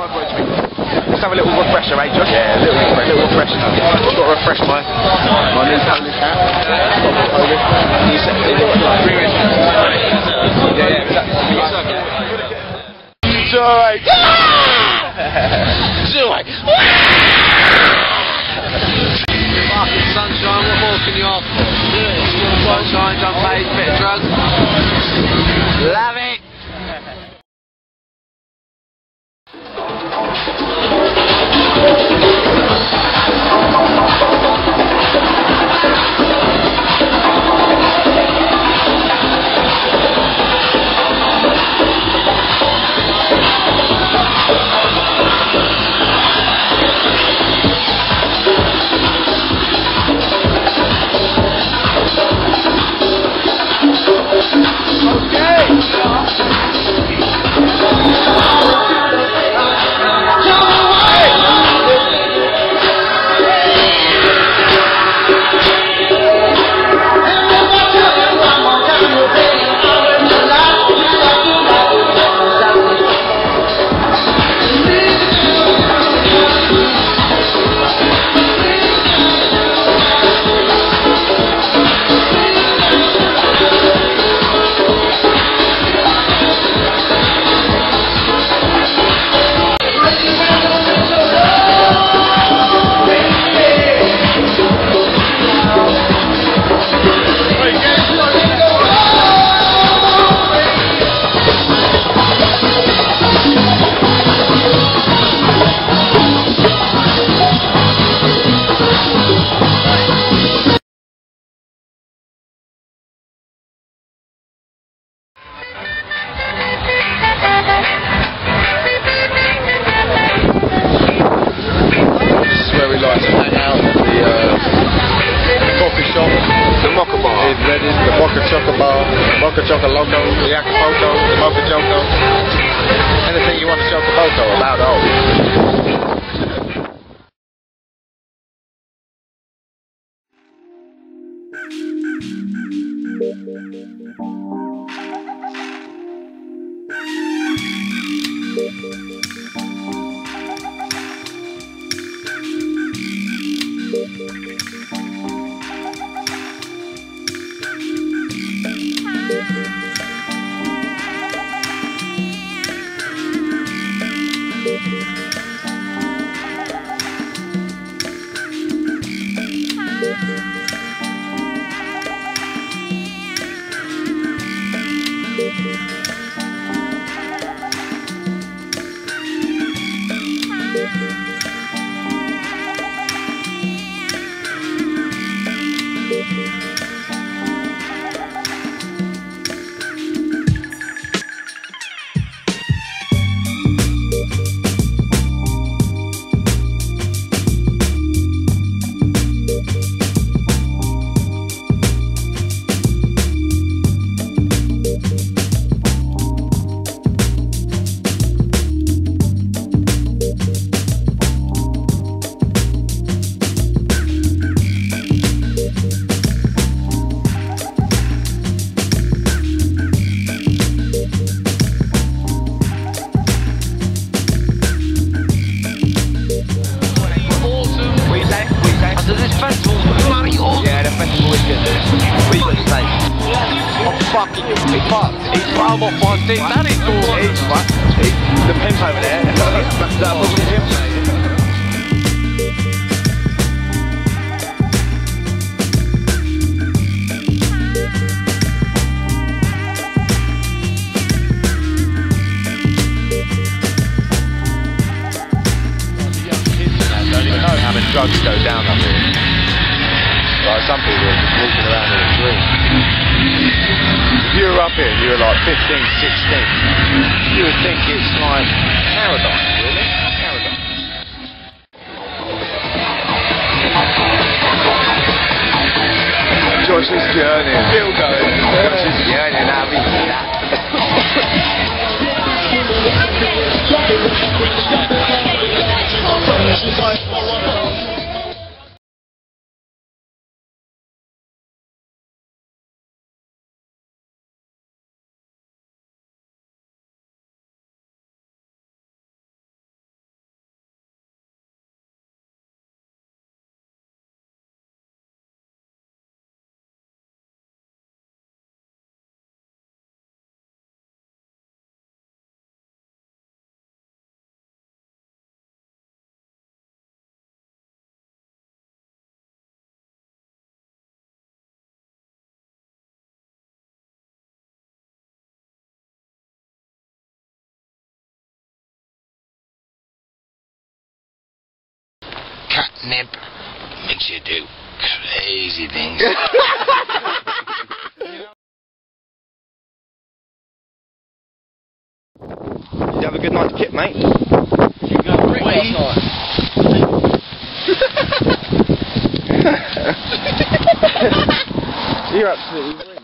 Let's have a little refresher, eh, Josh? Yeah, a little, refresh, little refresher. I've got to refresh my, my new Polish hat. Polish. You said, yeah, yeah, exactly. Joy! Joy! Fucking sunshine, what more can you ask for? Sunshine, jump paid, bit of drugs. Love it! Mocha Choco Loco. The Acapulco. The Mocha Choco. Anything you want to Choco Chocoboco about all. Awesome! Fucking he's fucked. He's I'm off my dick. That is awesome. He's what? He's the pimp over there. That a Muslim pimp? don't even know how many drugs go down up here. Like some people are just walking around in a dream. If you were up here you were like 15, 16, you would think it's like paradise, really. Paradise. Josh's journey. Still going. Josh's journey, now we see that. Nip makes you do crazy things. you have a good night's kit, mate? You're absolutely